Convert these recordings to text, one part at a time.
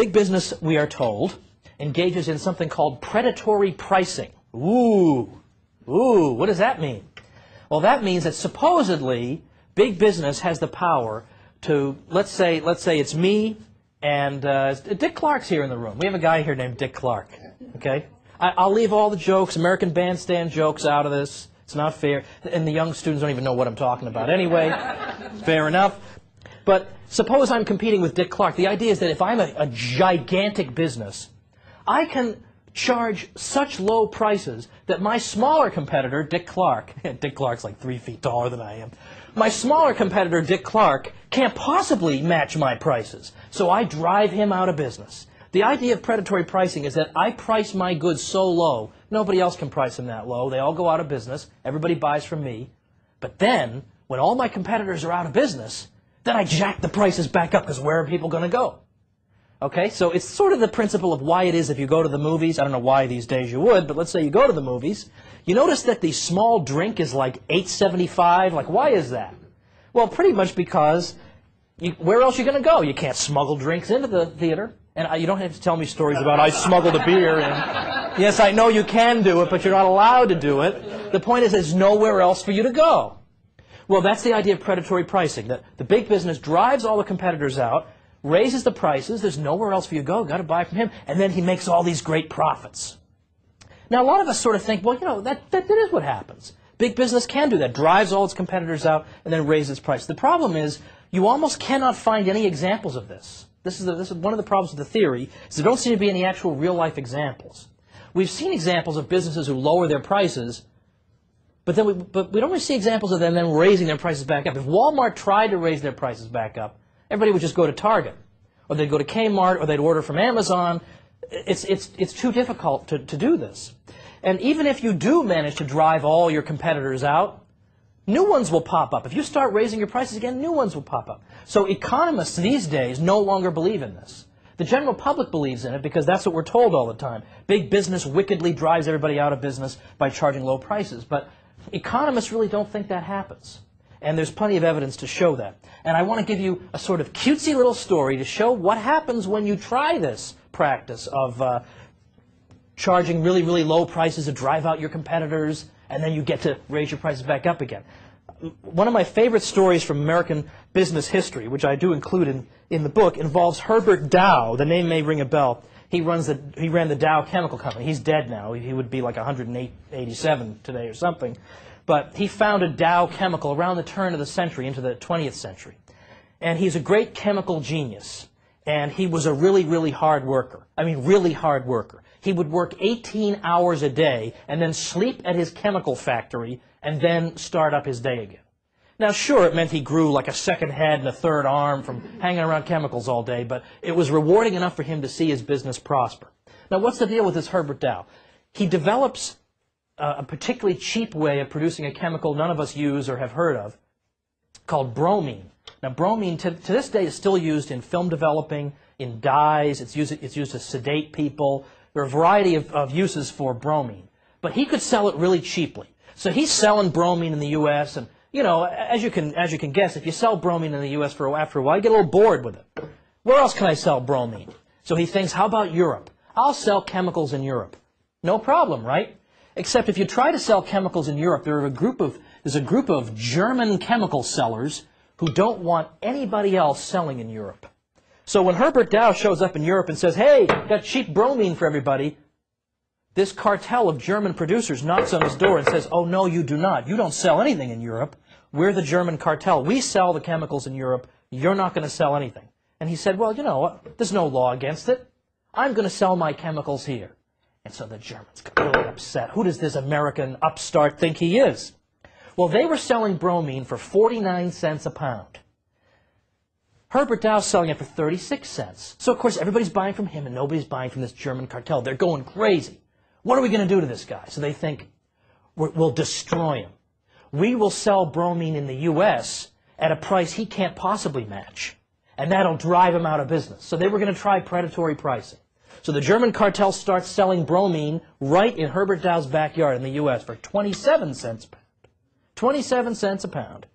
Big business, we are told, engages in something called predatory pricing. Ooh, ooh, what does that mean? Well, that means that supposedly big business has the power to, let's say, let's say it's me and uh, Dick Clark's here in the room. We have a guy here named Dick Clark. Okay, I, I'll leave all the jokes, American Bandstand jokes, out of this. It's not fair, and the young students don't even know what I'm talking about anyway. fair enough. But suppose I'm competing with Dick Clark. The idea is that if I'm a, a gigantic business, I can charge such low prices that my smaller competitor, Dick Clark, Dick Clark's like three feet taller than I am, my smaller competitor, Dick Clark, can't possibly match my prices. So I drive him out of business. The idea of predatory pricing is that I price my goods so low, nobody else can price them that low. They all go out of business. Everybody buys from me. But then, when all my competitors are out of business, then I jack the prices back up because where are people going to go? Okay, so it's sort of the principle of why it is if you go to the movies. I don't know why these days you would, but let's say you go to the movies. You notice that the small drink is like 8.75. Like, why is that? Well, pretty much because you, where else are you going to go? You can't smuggle drinks into the theater. And I, you don't have to tell me stories about I smuggled a beer in. Yes, I know you can do it, but you're not allowed to do it. The point is there's nowhere else for you to go. Well, that's the idea of predatory pricing. That the big business drives all the competitors out, raises the prices, there's nowhere else for you to go, got to buy from him, and then he makes all these great profits. Now, a lot of us sort of think, well, you know, that, that, that is what happens. Big business can do that, drives all its competitors out, and then raises price. The problem is, you almost cannot find any examples of this. This is, the, this is one of the problems with the theory, is there don't seem to be any actual real-life examples. We've seen examples of businesses who lower their prices, but then we, but we don't really see examples of them then raising their prices back up. If Walmart tried to raise their prices back up, everybody would just go to Target, or they'd go to Kmart, or they'd order from Amazon. It's, it's, it's too difficult to, to do this. And even if you do manage to drive all your competitors out, new ones will pop up. If you start raising your prices again, new ones will pop up. So economists these days no longer believe in this. The general public believes in it because that's what we're told all the time. Big business wickedly drives everybody out of business by charging low prices. But economists really don't think that happens. And there's plenty of evidence to show that. And I want to give you a sort of cutesy little story to show what happens when you try this practice of uh, charging really, really low prices to drive out your competitors, and then you get to raise your prices back up again. One of my favorite stories from American business history, which I do include in, in the book, involves Herbert Dow. The name may ring a bell. He, runs the, he ran the Dow Chemical Company. He's dead now. He would be like 187 today or something. But he founded Dow Chemical around the turn of the century into the 20th century. And he's a great chemical genius. And he was a really, really hard worker. I mean, really hard worker. He would work 18 hours a day and then sleep at his chemical factory and then start up his day again. Now, sure, it meant he grew like a second head and a third arm from hanging around chemicals all day, but it was rewarding enough for him to see his business prosper. Now, what's the deal with this Herbert Dow? He develops uh, a particularly cheap way of producing a chemical none of us use or have heard of called bromine. Now, bromine to, to this day is still used in film developing, in dyes, it's used, it's used to sedate people. There are a variety of, of uses for bromine. But he could sell it really cheaply. So he's selling bromine in the U.S. and, you know, as you can, as you can guess, if you sell bromine in the U.S. for after a while, you get a little bored with it. Where else can I sell bromine? So he thinks, how about Europe? I'll sell chemicals in Europe. No problem, right? Except if you try to sell chemicals in Europe, there are a group of, there's a group of German chemical sellers who don't want anybody else selling in Europe. So when Herbert Dow shows up in Europe and says, hey, got cheap bromine for everybody, this cartel of German producers knocks on his door and says, oh, no, you do not. You don't sell anything in Europe. We're the German cartel. We sell the chemicals in Europe. You're not going to sell anything. And he said, well, you know, there's no law against it. I'm going to sell my chemicals here. And so the Germans got really upset. Who does this American upstart think he is? Well, they were selling bromine for 49 cents a pound. Herbert Dow's selling it for 36 cents. So, of course, everybody's buying from him and nobody's buying from this German cartel. They're going crazy. What are we going to do to this guy? So they think, we'll destroy him. We will sell bromine in the U.S. at a price he can't possibly match. And that'll drive him out of business. So they were going to try predatory pricing. So the German cartel starts selling bromine right in Herbert Dow's backyard in the U.S. for 27 cents a pound. 27 cents a pound.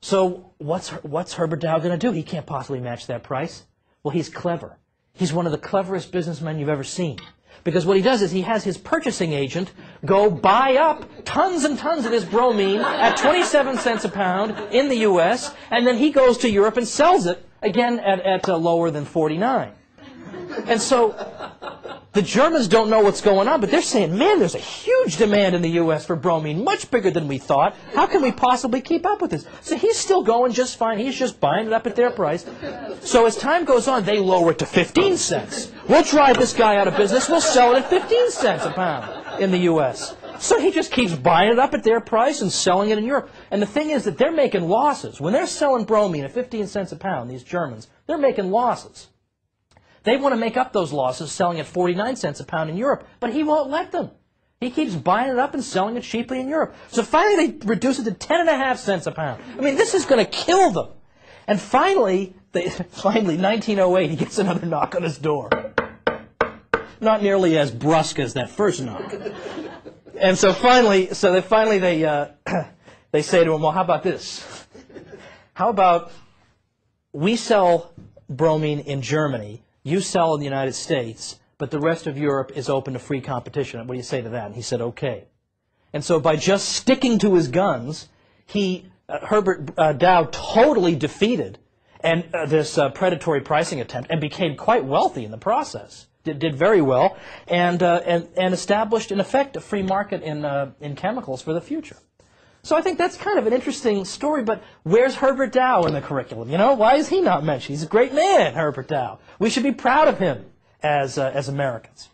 So what's, what's Herbert Dow going to do? He can't possibly match that price. Well, he's clever. he's one of the cleverest businessmen you've ever seen. Because what he does is he has his purchasing agent go buy up tons and tons of this bromine at 27 cents a pound in the U.S., and then he goes to Europe and sells it again at, at uh, lower than 49. And so the Germans don't know what's going on, but they're saying, man, there's a huge demand in the U.S. for bromine, much bigger than we thought. How can we possibly keep up with this? So he's still going just fine. He's just buying it up at their price. So as time goes on, they lower it to 15 cents. We'll drive this guy out of business. We'll sell it at 15 cents a pound in the U.S. So he just keeps buying it up at their price and selling it in Europe. And the thing is that they're making losses. When they're selling bromine at 15 cents a pound, these Germans, they're making losses. They want to make up those losses selling at 49 cents a pound in Europe, but he won't let them. He keeps buying it up and selling it cheaply in Europe. So finally they reduce it to 10 and a half cents a pound. I mean, this is going to kill them. And finally, they, finally, 1908, he gets another knock on his door. Not nearly as brusque as that first knock. And so finally, so they finally they uh, they say to him, "Well, how about this? How about we sell bromine in Germany you sell in the United States, but the rest of Europe is open to free competition. What do you say to that? And he said, okay. And so by just sticking to his guns, he, uh, Herbert uh, Dow totally defeated and uh, this uh, predatory pricing attempt and became quite wealthy in the process. Did, did very well and, uh, and, and established, in effect, a free market in, uh, in chemicals for the future. So I think that's kind of an interesting story, but where's Herbert Dow in the curriculum? You know, why is he not mentioned? He's a great man, Herbert Dow. We should be proud of him as, uh, as Americans.